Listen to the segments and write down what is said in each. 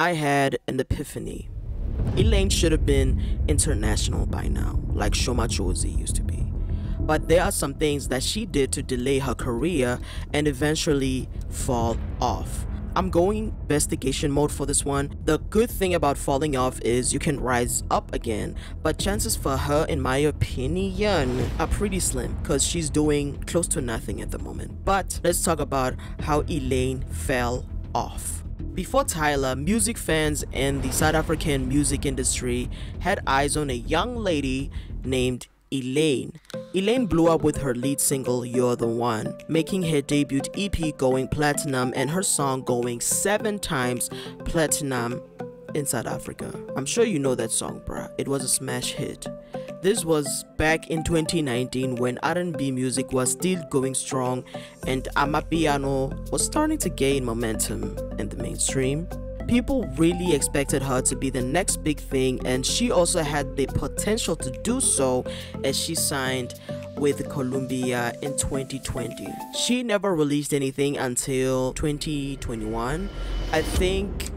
I had an epiphany. Elaine should have been international by now, like Sho Madjozi used to be. But there are some things that she did to delay her career and eventually fall off. I'm going investigation mode for this one. The good thing about falling off is you can rise up again, but chances for her, in my opinion, are pretty slim because she's doing close to nothing at the moment. But let's talk about how Elaine fell off. Before Tyla, music fans and the South African music industry had eyes on a young lady named Elaine. Elaine blew up with her lead single You're the One, making her debut EP going platinum and her song going seven times platinum in South Africa. I'm sure you know that song, bruh. It was a smash hit. This was back in 2019 when R&B music was still going strong and Amapiano was starting to gain momentum in the mainstream. People really expected her to be the next big thing, and she also had the potential to do so as she signed with Columbia in 2020. She never released anything until 2021. I think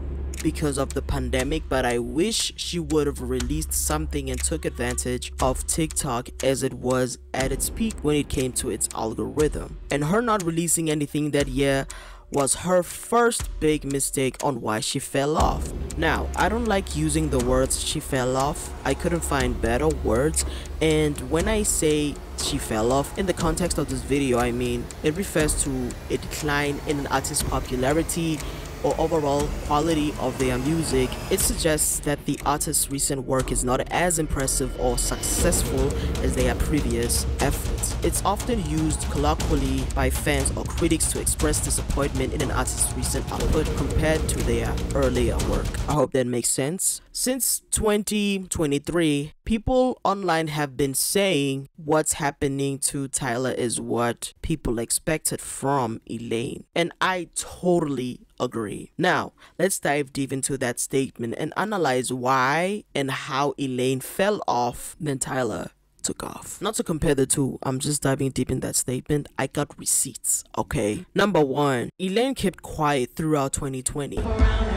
because of the pandemic, but I wish she would have released something and took advantage of TikTok as it was at its peak when it came to its algorithm. And her not releasing anything that year was her first big mistake on why she fell off. Now, I don't like using the words she fell off. I couldn't find better words and when I say she fell off in the context of this video, I mean it refers to a decline in an artist's popularity or overall quality of their music, it suggests that the artist's recent work is not as impressive or successful as their previous efforts. It's often used colloquially by fans or critics to express disappointment in an artist's recent output compared to their earlier work. I hope that makes sense. Since 2023, people online have been saying what's happening to Tyla is what people expected from Elaine. And I totally agree. Now, let's dive deep into that statement and analyze why and how Elaine fell off then Tyla took off. Not to compare the two, I'm just diving deep in that statement. I got receipts, okay? Number one, Elaine kept quiet throughout 2020.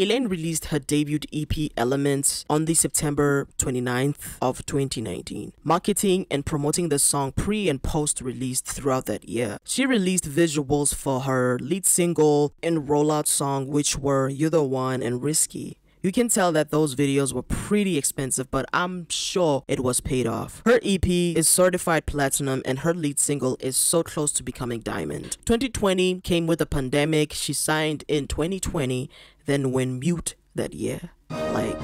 Elaine released her debut EP Elements on the September 29th of 2019, marketing and promoting the song pre and post released throughout that year. She released visuals for her lead single and rollout song which were You're the One and Risky. You can tell that those videos were pretty expensive, but I'm sure it was paid off. Her EP is certified platinum and her lead single is so close to becoming diamond. 2020 came with a pandemic. She signed in 2020, then went mute that year. Like,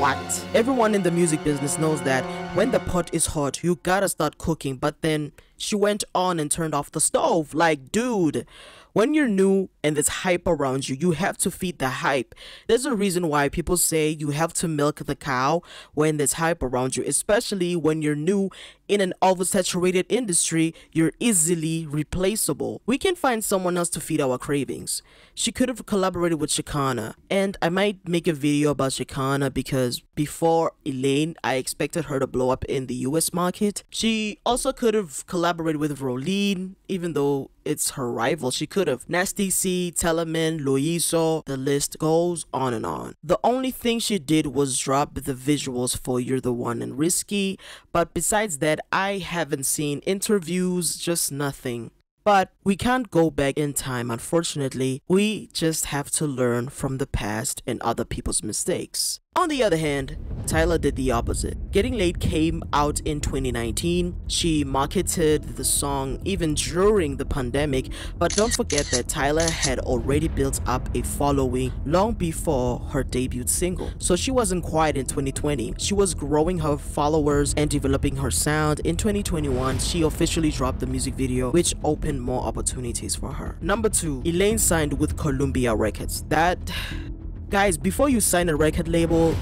what? Everyone in the music business knows that when the pot is hot, you gotta start cooking, but then she went on and turned off the stove. Like, dude, when you're new and there's hype around you, you have to feed the hype. There's a reason why people say you have to milk the cow when there's hype around you, especially when you're new in an oversaturated industry, you're easily replaceable. We can find someone else to feed our cravings. She could have collaborated with Shekhinah, and I might make a video about Shekhinah because before Elaine, I expected her to blow up in the US market. She also could have collaborated with Rowlene, even though it's her rival. She could have. Nasty C, Tellaman, Loyiso, the list goes on and on. The only thing she did was drop the visuals for You're the One and Risky, but besides that, I haven't seen interviews, just nothing. But we can't go back in time, unfortunately. We just have to learn from the past and other people's mistakes. On the other hand, Tyla did the opposite. Getting Late came out in 2019. She marketed the song even during the pandemic, but don't forget that Tyla had already built up a following long before her debut single. So she wasn't quiet in 2020. She was growing her followers and developing her sound. In 2021, she officially dropped the music video, which opened more opportunities for her. Number 2. Elaine signed with Columbia Records. That Guys, before you sign a record label,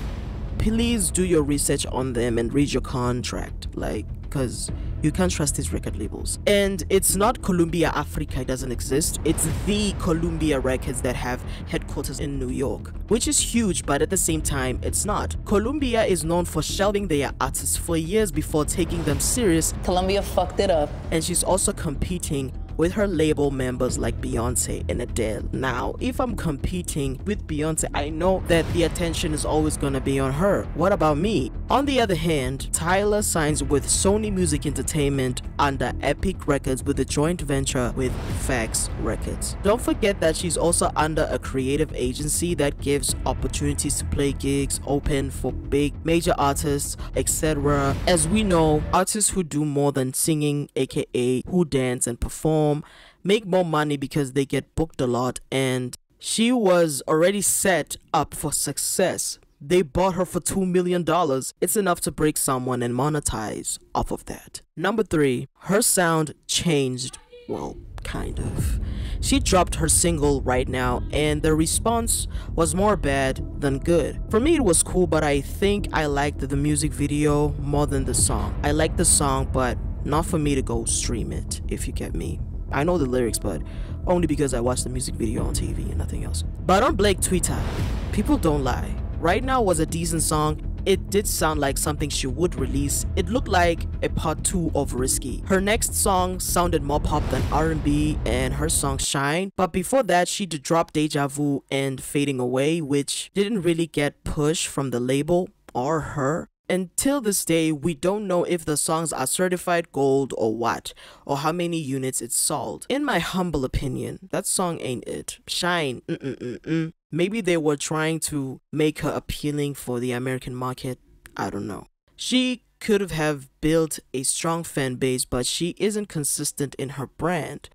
please do your research on them and read your contract. Like, because you can't trust these record labels. And it's not Columbia Africa, it doesn't exist. It's the Columbia Records that have headquarters in New York, which is huge, but at the same time, it's not. Columbia is known for shelving their artists for years before taking them serious. Columbia fucked it up. And she's also competing with her label members like Beyonce and Adele. Now, if I'm competing with Beyonce, I know that the attention is always gonna be on her. What about me? On the other hand, Tyla signs with Sony Music Entertainment under Epic Records with a joint venture with Fax Records. Don't forget that she's also under a creative agency that gives opportunities to play gigs open for big major artists, etc. As we know, artists who do more than singing, aka who dance and perform, make more money because they get booked a lot and she was already set up for success. They bought her for $2 million. It's enough to break someone and monetize off of that. Number three, her sound changed. Well, kind of. She dropped her single right now, and the response was more bad than good. For me, it was cool, but I think I liked the music video more than the song. I liked the song, but not for me to go stream it, if you get me. I know the lyrics, but only because I watched the music video on TV and nothing else. But on Black Twitter, people don't lie. Right Now was a decent song. It did sound like something she would release. It looked like a part 2 of Risky. Her next song sounded more pop than R&B and her song Shine. But before that, she did drop Deja Vu and Fading Away, which didn't really get pushed from the label or her. Until this day, we don't know if the songs are certified gold or what, or how many units it sold. In my humble opinion, that song ain't it. Shine, mm -mm -mm. Maybe they were trying to make her appealing for the American market. I don't know. She could have built a strong fan base, but she isn't consistent in her brand.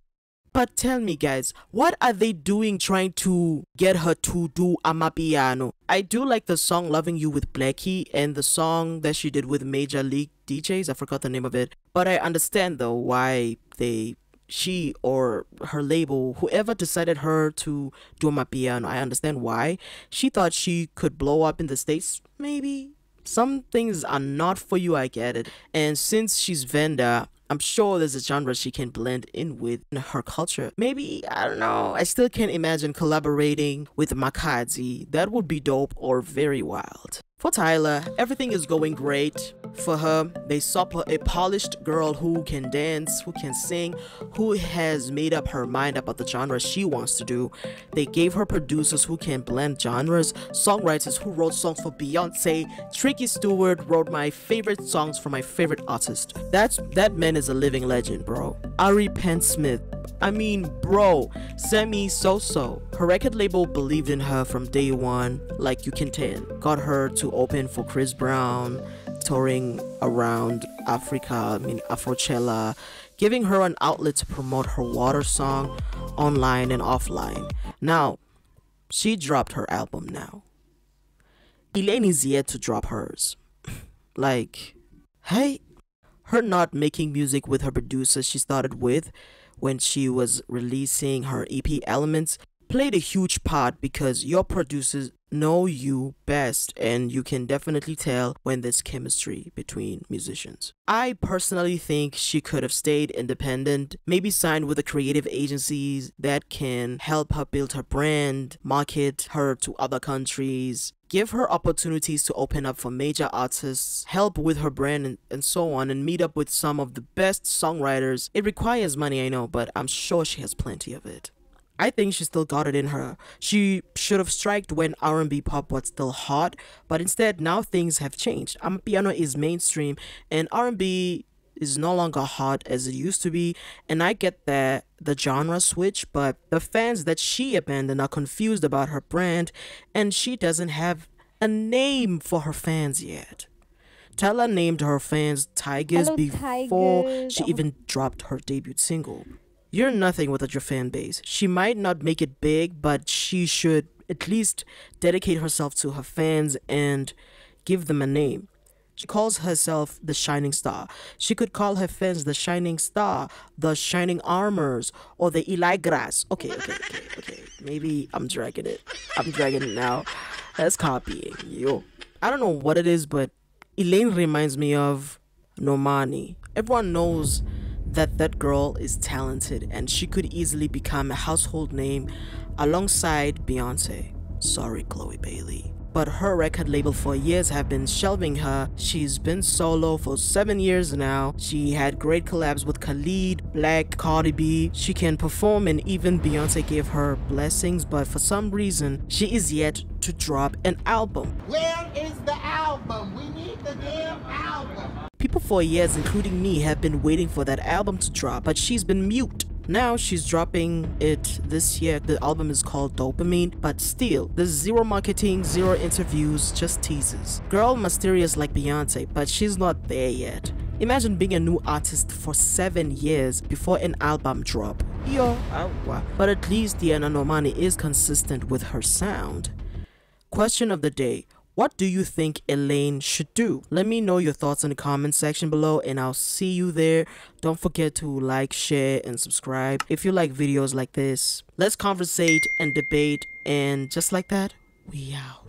But tell me guys, what are they doing trying to get her to do Amapiano? I do like the song Loving You with Blackie and the song that she did with Major League DJz, I forgot the name of it. But I understand though why they she or her label, whoever decided her to do Amapiano, I understand why. She thought she could blow up in the States, maybe? Some things are not for you, I get it. And since she's Venda, I'm sure there's a genre she can blend in with in her culture. Maybe, I don't know, I still can't imagine collaborating with Makhadzi. That would be dope or very wild. For Tyla, everything is going great for her. They saw a polished girl who can dance, who can sing, who has made up her mind about the genre she wants to do. They gave her producers who can blend genres, songwriters who wrote songs for Beyonce. Tricky Stewart wrote my favorite songs for my favorite artist. That's that man is a living legend, bro. Ari PenSmith. I mean, bro, Sammy Soso. Her record label believed in her from day one, like you can tell. Got her to open for Chris Brown, touring around Africa, I mean Afrochella, giving her an outlet to promote her water song online and offline. Now, she dropped her album now. Elaine is yet to drop hers. like, hey, her not making music with her producer she started with when she was releasing her EP Elements played a huge part because your producers know you best and you can definitely tell when there's chemistry between musicians. I personally think she could have stayed independent, maybe signed with the creative agencies that can help her build her brand, market her to other countries, give her opportunities to open up for major artists, help with her brand and, and so on, and meet up with some of the best songwriters. It requires money, I know, but I'm sure she has plenty of it. I think she still got it in her. She should have striked when R&B pop was still hot, but instead now things have changed. Amapiano is mainstream and R&B is no longer hot as it used to be, and I get that the genre switch, but the fans that she abandoned are confused about her brand, and she doesn't have a name for her fans yet. Tyla named her fans Tygers Hello, before Tygers. she even dropped her debut single. You're nothing without your fan base. She might not make it big, but she should at least dedicate herself to her fans and give them a name. She calls herself the Shining Star. She could call her fans the Shining Star, the Shining Armors, or the Eli Grass. Okay, okay, okay, okay. Maybe I'm dragging it. I'm dragging it now. That's copying you. I don't know what it is, but Elaine reminds me of Normani. Everyone knows that that girl is talented and she could easily become a household name alongside Beyonce. Sorry, Chloe Bailey. but her record label for years have been shelving her. She's been solo for seven years now. She had great collabs with Khalid, 6LACK, Cardi B. She can perform and even Beyonce gave her blessings, but for some reason, she is yet to drop an album. Where is the album? We need the damn album. For years, including me, have been waiting for that album to drop, but she's been mute. Now she's dropping it this year. The album is called Dopamine, but still, there's zero marketing, zero interviews, just teasers. Girl mysterious like Beyonce, but she's not there yet. Imagine being a new artist for 7 years before an album drop. Yo. But at least Diana Normani is consistent with her sound. Question of the day. What do you think Elaine should do? Let me know your thoughts in the comment section below and I'll see you there. Don't forget to like, share, and subscribe if you like videos like this. Let's conversate and debate and just like that, we out.